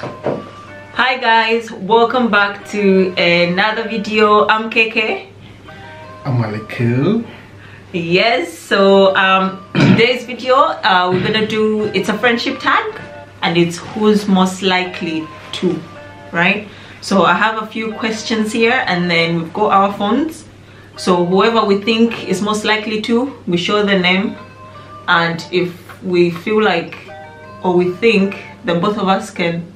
hi guys welcome back to another video. I'm kk I'm Alecool. yes so um today's video uh we're gonna do it's a friendship tag and it's who's most likely to right? So i have a few questions here and then we've got our phones. So whoever we think is most likely to we show the name and if we feel like or we think that both of us can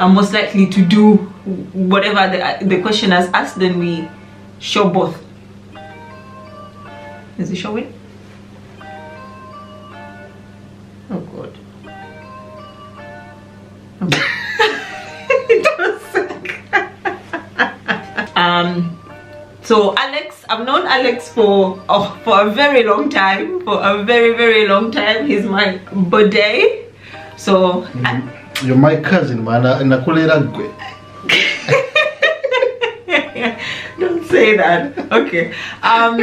are most likely to do whatever the, the question has asked then we show both. Is it showing? Oh god. Um so alex i've known alex for oh, for a very long time for a very very long time. He's my buddy so You're my cousin, man. And I call Nakulera gwe. don't say that okay um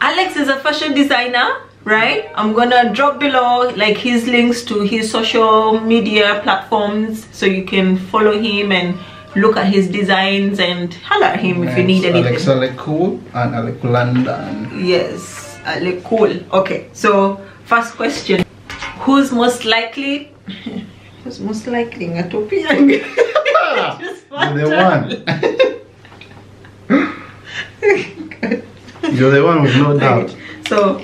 alex is a fashion designer right i'm gonna drop below like his links to his social media platforms so you can follow him and look at his designs and holler at him if you need anything Alex Alecool and Alecool London. Yes, Ale, cool. Okay, so first question: Who's most likely? Who's most likely ngatopiang? You're the one. You're the one with no doubt. Okay, So,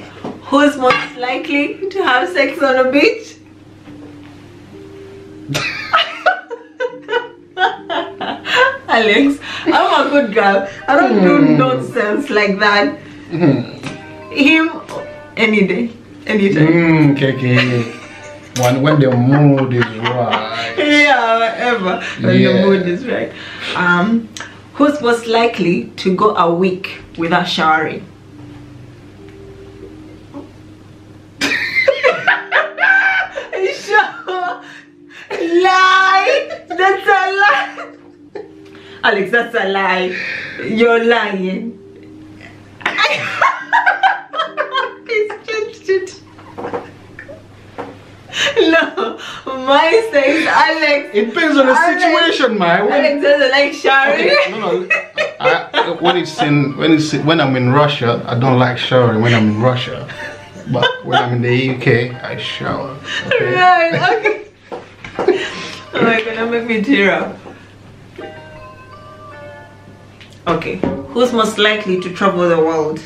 who's most likely to have sex on a beach? Alex, I'm a good girl. I don't do Hmm. nonsense like that. Mm, Him, any day, anytime. mm, KK. When, when the mood is right. yeah, whatever. When Yeah. the mood is right. Um, who's most likely to go a week without showering? Lie. That's a lie. Alex, that's a lie. You're lying. He's changed it. No, mine says Alex. It depends on the Alex- situation, man. When, Alex doesn't like showering. Okay, no, no. I, when it's in when it's when I'm in Russia, I don't like showering when I'm in Russia. But when I'm in the UK, I shower. Okay? Right, okay. oh my god, that make me tear up. Okay, who's most likely to travel the world?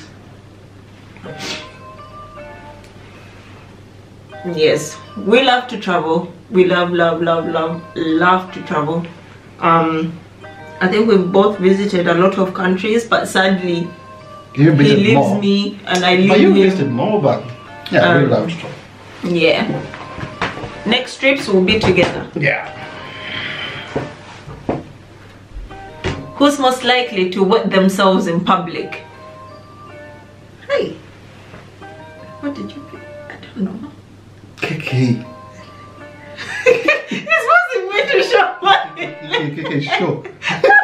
Yes, we love to travel. We love, love, love, love, love to travel. Um, I think we've both visited a lot of countries, but sadly, he leaves more. me and I leave But you him. visited more, but yeah, I really Um, love to. Travel. Yeah. Next trips will be together. Yeah. Who's most likely to wet themselves in public? Hey. What did you pick? I don't know. KK. This way to show. KK.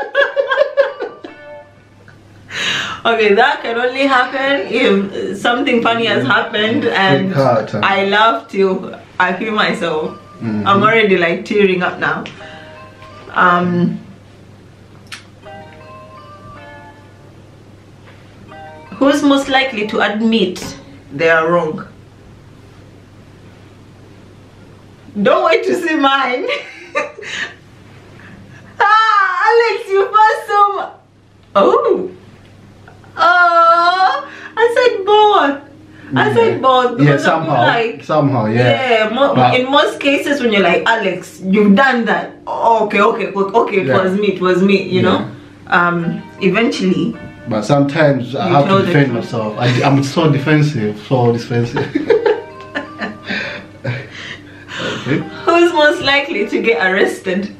Okay, that can only happen if something funny has happened and Big heart, huh? I love to I feel myself. Mhm. I'm already like tearing up now. Um Who's most likely to admit they are wrong? Don't wait to see mine. ah, Alex, you passed some. Oh. Oh, I said both. I said both. Yeah, because I feel somehow. Like, somehow, yeah. yeah, mo- But- in most cases when you're like Alex, you've done that. Okay, okay, okay, okay, it Yeah. was me, it was me, you know. Um, eventually, But sometimes I have to defend myself. I, I'm so defensive, so defensive. okay. who's most likely to get arrested?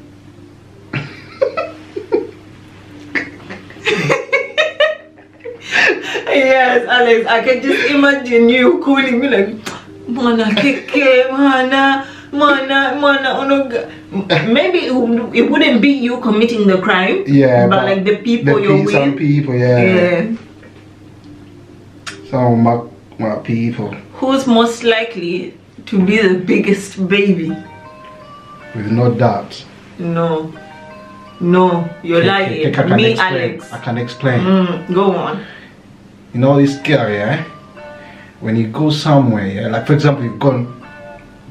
yes, Alex, I can just imagine you calling me like, Mana keke, mana, mana, mana, onoga. Maybe it, would- it wouldn't be you committing the crime, Yeah, but, like the people the you're pe- some people, yeah, yeah. some of my my people. Who's most likely to be the biggest baby? with no doubt. No. No, you're lying. I Me, explain. Alex. I can explain. Mm, go on. You know this girl, yeah? When you go somewhere, yeah, like for example, you've gone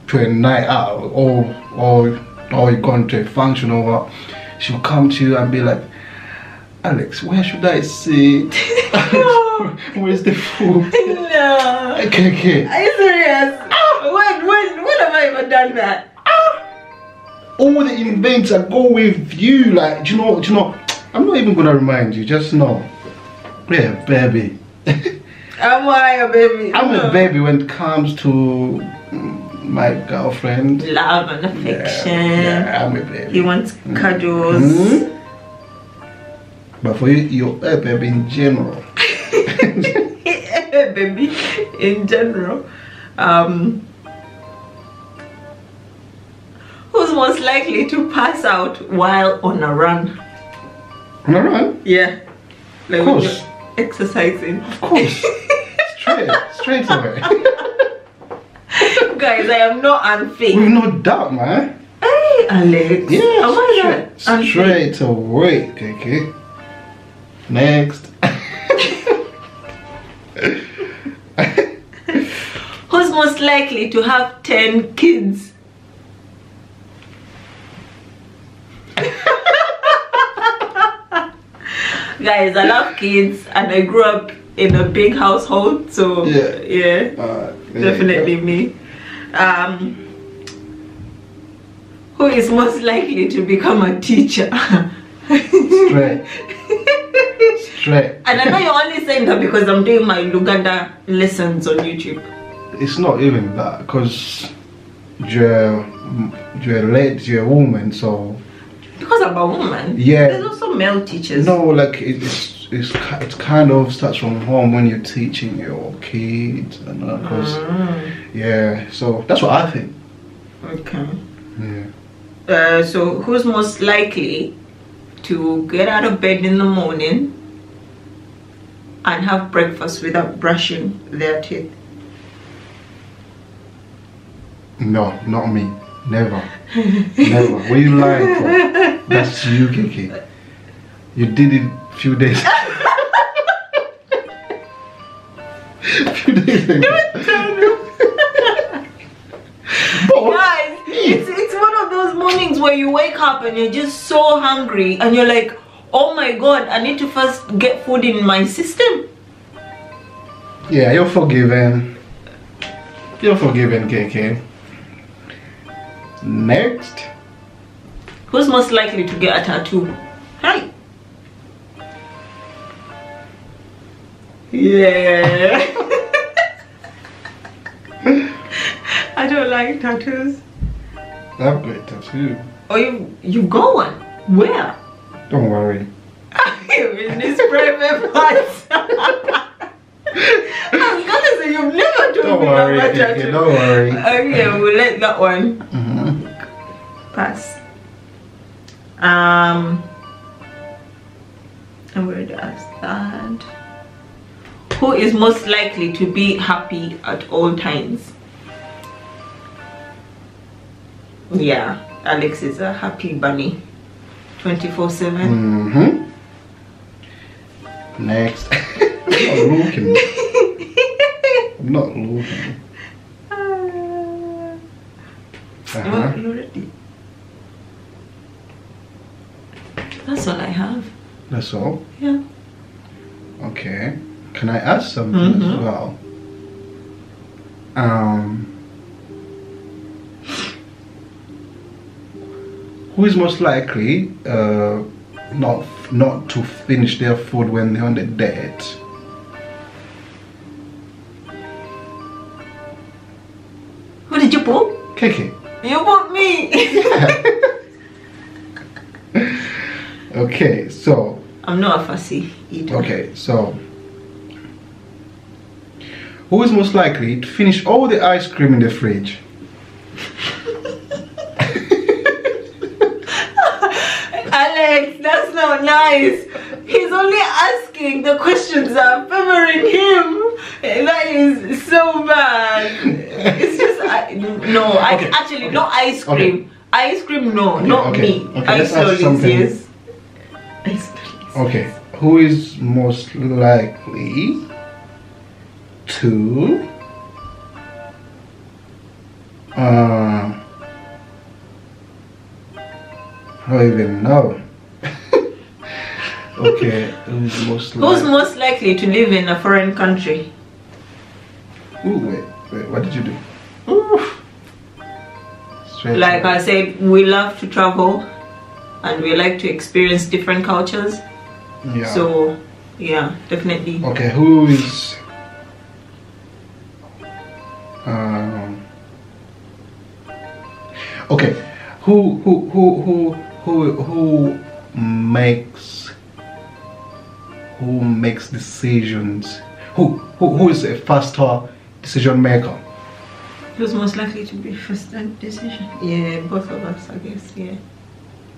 to a night out or or or you've gone to a function or what, she'll come to you and be like, Alex, where should I sit? Where's the food? No. Okay, okay. Are you serious? When, when, when have I ever done that? All the events I go with you, like, do you know, do you know, I'm not even gonna remind you, just know. Yeah, baby. Am I a baby? I'm No. a baby when it comes to mm, my girlfriend. Love and affection. yeah, I'm a baby. He wants cuddles. Hmm? But for you, you're a baby in general. baby, in general. Um, most likely to pass out while on a run? On a run? Yeah. Like Of course. exercising. Of course. straight, straight away. Guys, I am not unfit. With no doubt, man. Eh? Hey, Alex. Yeah, Am I straight, unfit? straight away, okay? Next. Who's most likely to have 10 kids? Guys, I love kids and I grew up in a big household, so Yeah. yeah, Uh, definitely go. me. Um, who is most likely to become a teacher? Straight. Straight. and I know you're only saying that because I'm doing my Luganda lessons on YouTube. It's not even that, because you're, you're late, you're a woman, so Because I'm a woman. Yeah. There's also male teachers. No, like it's it's it's kind of starts from home when you're teaching your kids and because Mm, yeah. So that's what I think. okay. Yeah. Uh, so who's most likely to get out of bed in the morning and have breakfast without brushing their teeth? No, not me. Never. Never. What are you lying for? That's you, Kiki. You did it a few days. few days ago. But- Guys, it's, it's one of those mornings where you wake up and you're just so hungry and you're like, oh my god, I need to first get food in my system. Yeah, you're forgiven. You're forgiven, KK. Next. Who's most likely to get a tattoo? Hi. Yeah. I don't like tattoos. I've got a tattoo. Oh, you you got one? Where? Don't worry. in this private parts. I'm gonna say you've never told Don't me worry, about KK. tattoo. Don't worry. Okay, we'll let that one Mhm. Pass. Um, I already asked that. Who is most likely to be happy at all times? Yeah, Alex is a happy bunny. 24 7. Mhm. Next. I'm not looking. I'm not looking. Uh-huh. Well, you ready? That's all I have. That's all. Yeah. Okay. Can I ask something as Mhm. well? Um, who is most likely uh, not not to finish their food when they're on the date? Who did you put? Kiki. You put me. Okay, so I'm not a fussy eater. okay, so who is most likely to finish all the ice cream in the fridge? Alex, that's not nice. He's only asking the questions that are favoring him. That is so bad. It's just I, no, I Okay, actually okay, no ice cream. Ice cream, no, Okay, not okay, me. okay, Ice let's ask something. yes. Okay, who is most likely to uh, I don't even know. okay, who's most Who's most likely to live in a foreign country? Ooh, wait, wait, what did you do? Like I said, we love to travel and we like to experience different cultures. yeah. So, yeah, definitely. Okay, who is um Okay, who who who who who who makes who makes decisions? Who who who is a faster decision maker? Who's most likely to be first hand decision? Yeah, both of us, I guess. Yeah,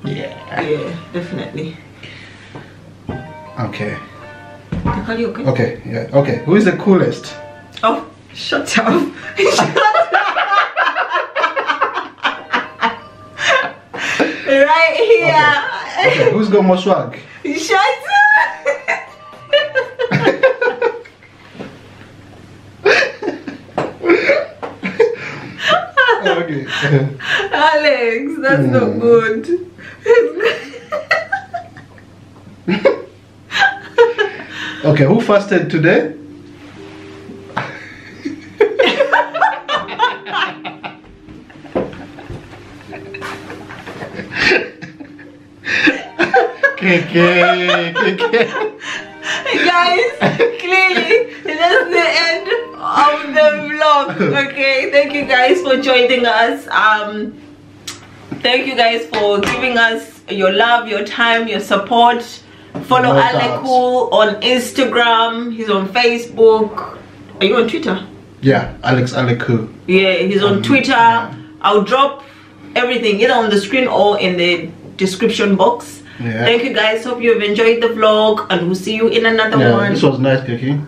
Yeah. yeah, definitely. Okay. Are you okay? Okay, yeah. Okay. Who is the coolest? Oh, shut up! Shut up! right here. Okay, who's got more swag? Shut up! okay. Alex, that's not Hmm. good. okay, who fasted today? KK, KK. Guys, clearly that's the end of the vlog. Okay, thank you guys for joining us. Um, thank you guys for giving us your love, your time, your support. Follow No Alecool on Instagram. He's on Facebook. Are you on Twitter? Yeah, Alex Alecool. Yeah, he's on Um, Twitter. yeah. I'll drop everything either on the screen or in the description box. Yeah. Thank you guys. Hope you have enjoyed the vlog and we'll see you in another Yeah, one. this was nice, KK.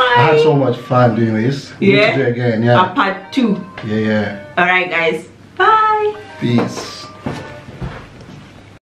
I had so much fun doing this. Yeah? to do it again. Yeah. A Yeah. part two. Yeah, yeah. Alright guys. Bye. Peace.